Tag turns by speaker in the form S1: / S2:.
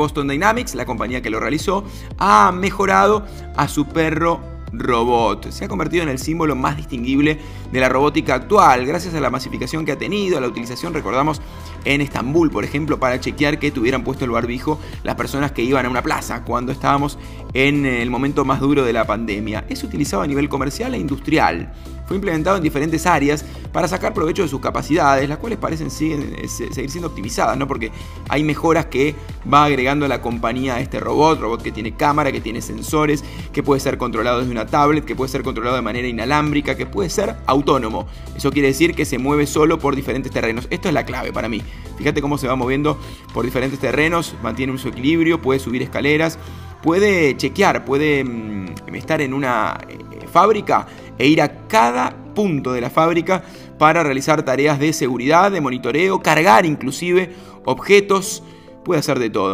S1: Boston Dynamics, la compañía que lo realizó, ha mejorado a su perro robot. Se ha convertido en el símbolo más distinguible de la robótica actual, gracias a la masificación que ha tenido, a la utilización, recordamos, en Estambul, por ejemplo, para chequear que tuvieran puesto el barbijo las personas que iban a una plaza cuando estábamos en el momento más duro de la pandemia. Es utilizado a nivel comercial e industrial. Fue implementado en diferentes áreas para sacar provecho de sus capacidades, las cuales parecen eh, seguir siendo optimizadas, ¿no? Porque hay mejoras que va agregando la compañía a este robot, robot que tiene cámara, que tiene sensores, que puede ser controlado desde una tablet, que puede ser controlado de manera inalámbrica, que puede ser autónomo. Eso quiere decir que se mueve solo por diferentes terrenos. Esto es la clave para mí. Fíjate cómo se va moviendo por diferentes terrenos, mantiene su equilibrio, puede subir escaleras, puede chequear, puede mm, estar en una eh, fábrica e ir a cada punto de la fábrica para realizar tareas de seguridad, de monitoreo, cargar inclusive objetos, puede hacer de todo.